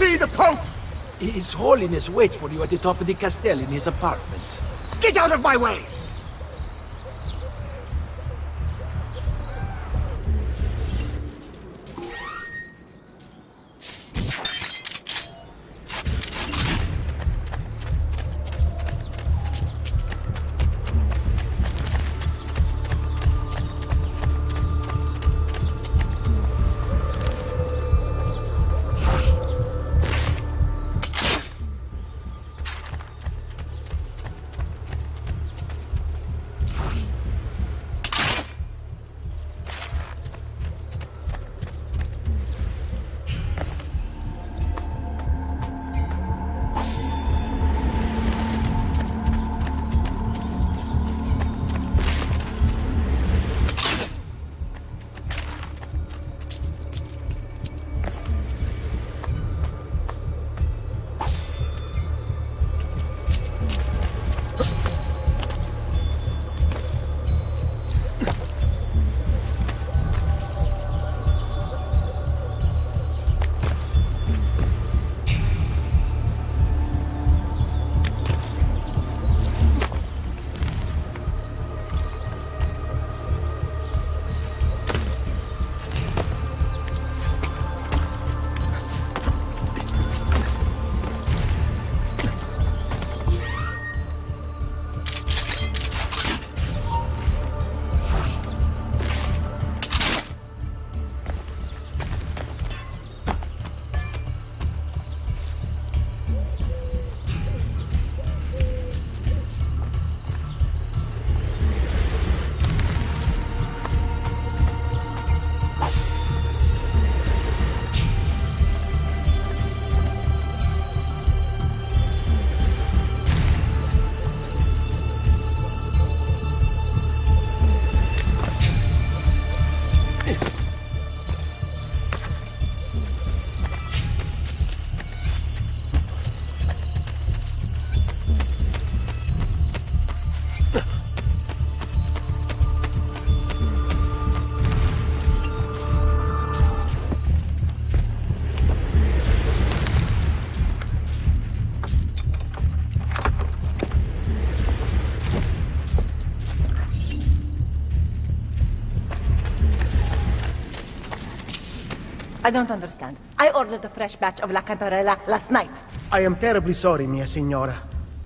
see the Pope! His Holiness waits for you at the top of the castle in his apartments. Get out of my way! I don't understand. I ordered a fresh batch of La Cantarella last night. I am terribly sorry, mia signora.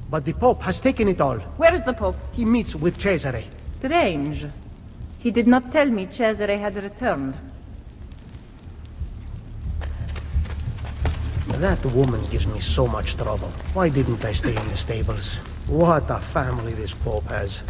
But the Pope has taken it all. Where is the Pope? He meets with Cesare. Strange. He did not tell me Cesare had returned. That woman gives me so much trouble. Why didn't I stay in the stables? What a family this Pope has.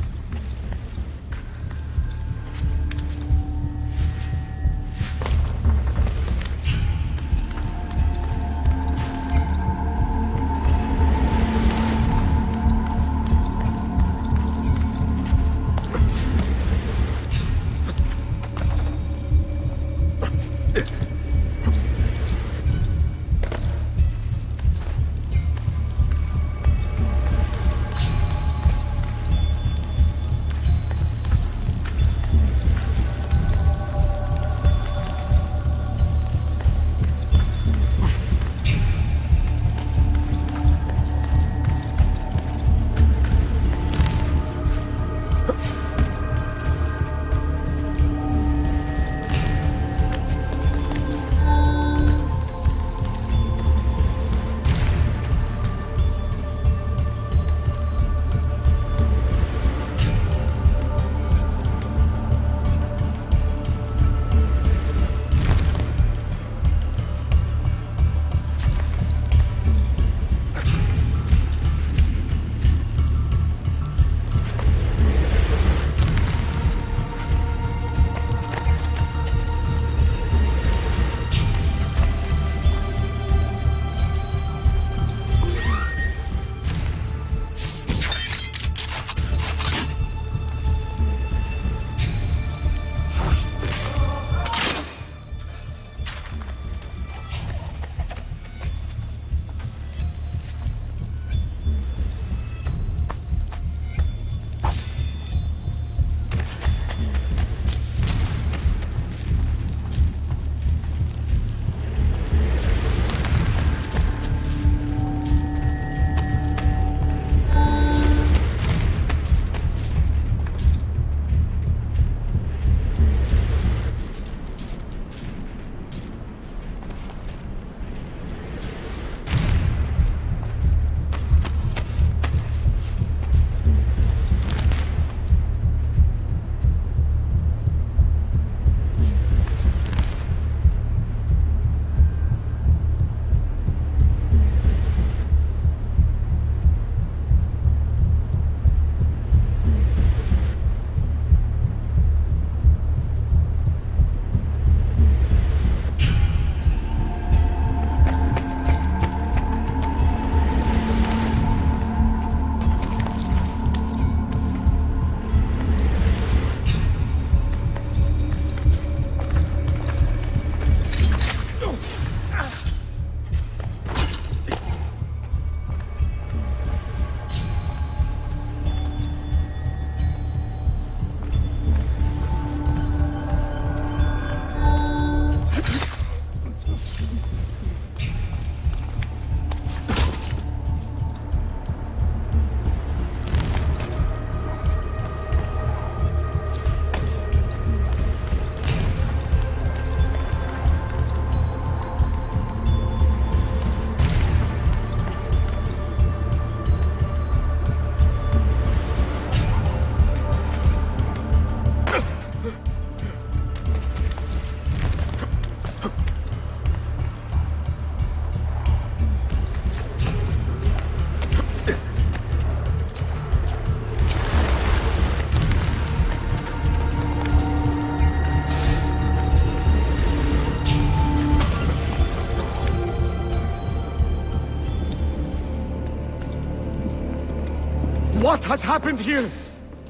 Has happened here?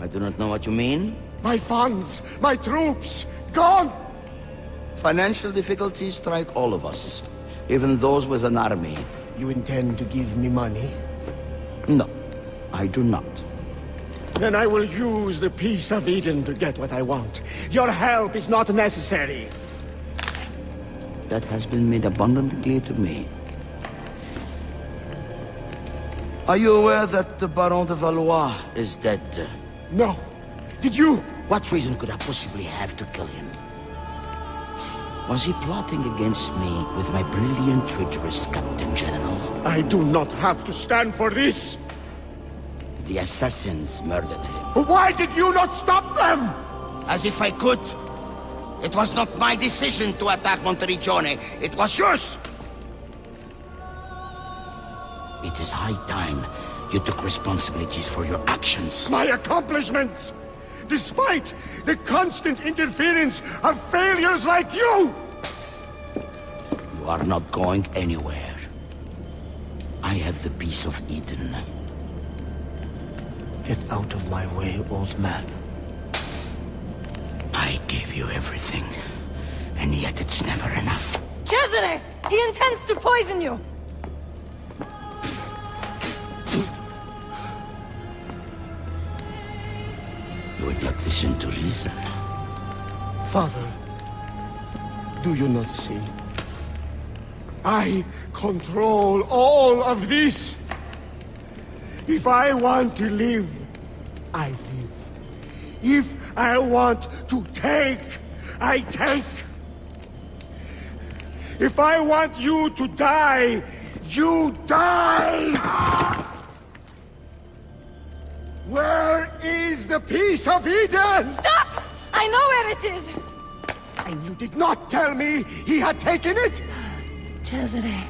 I do not know what you mean. My funds, my troops, gone! Financial difficulties strike all of us, even those with an army. You intend to give me money? No, I do not. Then I will use the Piece of Eden to get what I want. Your help is not necessary. That has been made abundantly clear to me. Are you aware that the Baron de Valois is dead? No. Did you? What reason could I possibly have to kill him? Was he plotting against me with my brilliant, traitorous Captain General? I do not have to stand for this. The assassins murdered him. But Why did you not stop them? As if I could. It was not my decision to attack Monteriggioni. It was yours. It is high time you took responsibilities for your actions. My accomplishments! Despite the constant interference of failures like you! You are not going anywhere. I have the Piece of Eden. Get out of my way, old man. I gave you everything, and yet it's never enough. Cesare! He intends to poison you! Not listen to reason. Father, do you not see? I control all of this. If I want to live, I live. If I want to take, I take. If I want you to die, you die! Where is the Piece of Eden? Stop! I know where it is! And you did not tell me he had taken it? Cesare,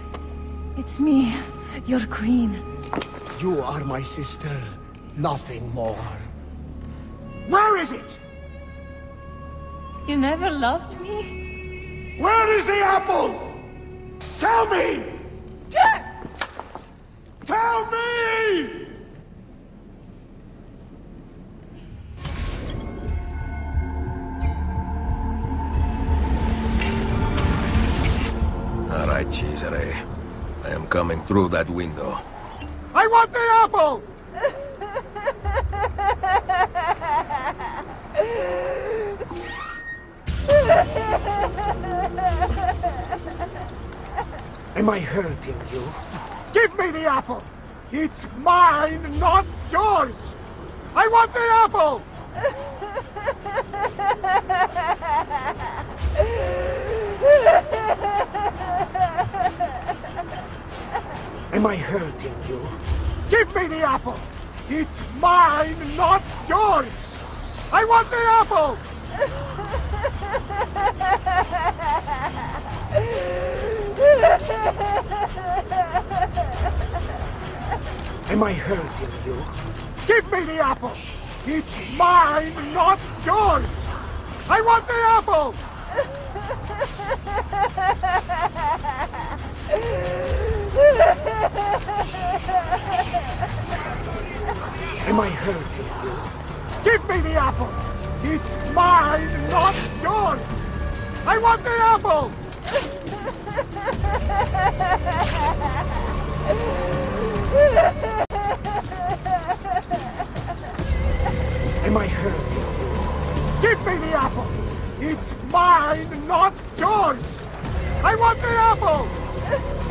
it's me, your queen. You are my sister, nothing more. Where is it? You never loved me? Where is the apple? Tell me! Tell me! Coming through that window. I want the apple! Am I hurting you? Give me the apple! It's mine, not yours! I want the apple! Am I hurting you? Give me the apple! It's mine, not yours! I want the apple! Am I hurting you? Give me the apple! It's mine, not yours! I want the apple! Am I you? Give me the apple! It's mine, not yours! I want the apple! Am I you? Give me the apple! It's mine, not yours! I want the apple!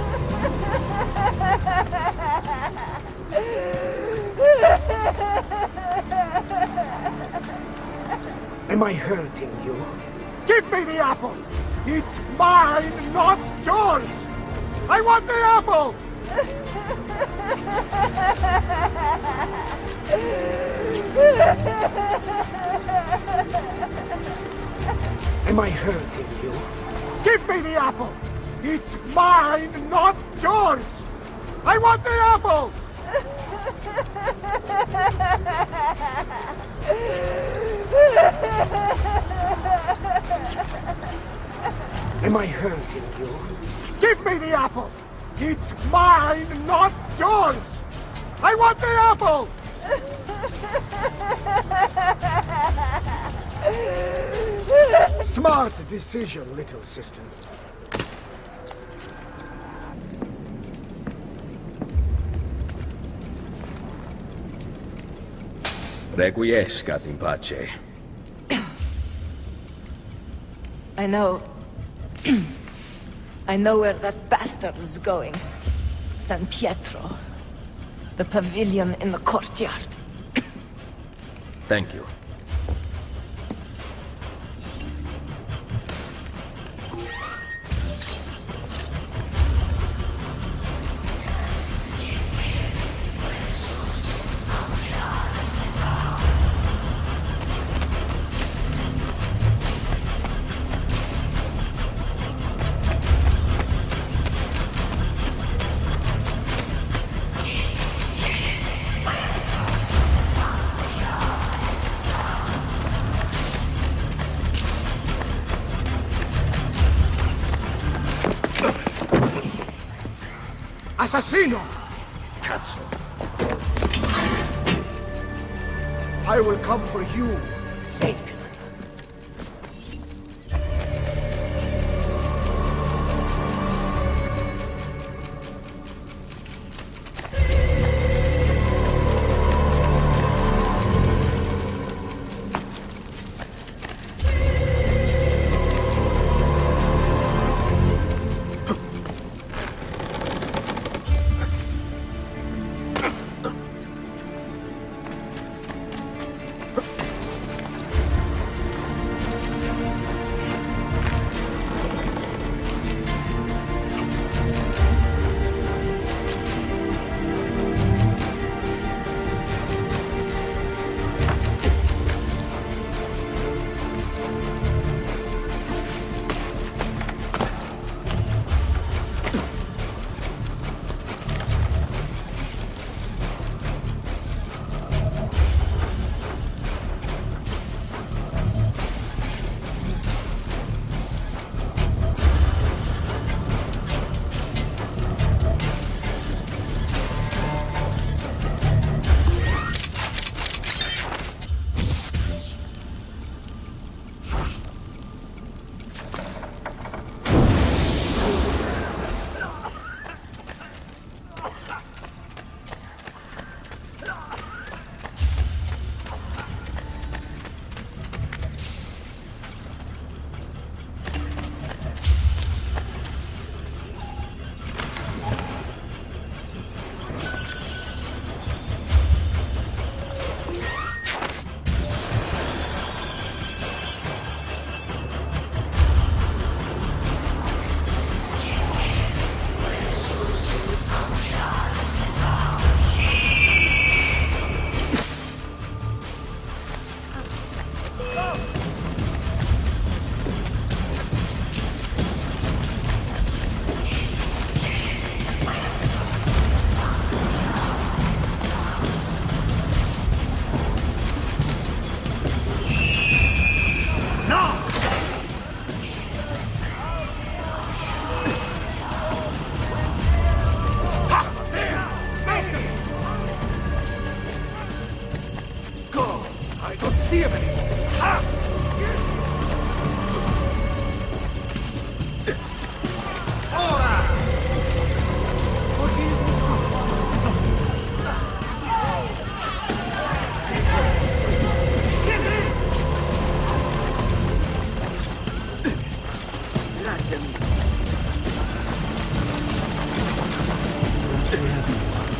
Am I hurting you? Give me the apple! It's mine, not yours! I want the apple! Am I hurting you? Give me the apple! It's mine, not yours! I want the apple! Am I hurting you? Give me the apple! It's mine, not yours! I want the apple! Smart decision, little sister. Requiescat in pace. I know. I know where that bastard is going. San Pietro. The pavilion in the courtyard. Thank you. Assassino! Cazzo. I will come for you later.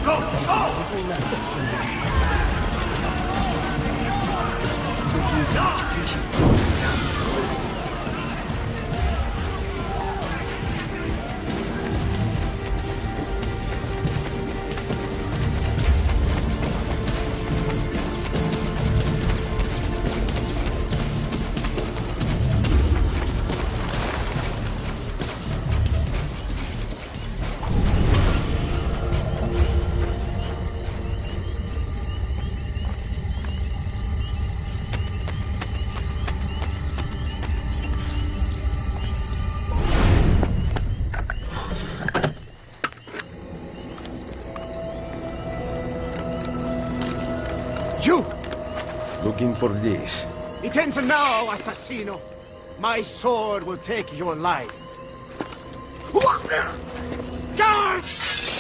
走走 For this. It ends now, assassino. My sword will take your life. Guards!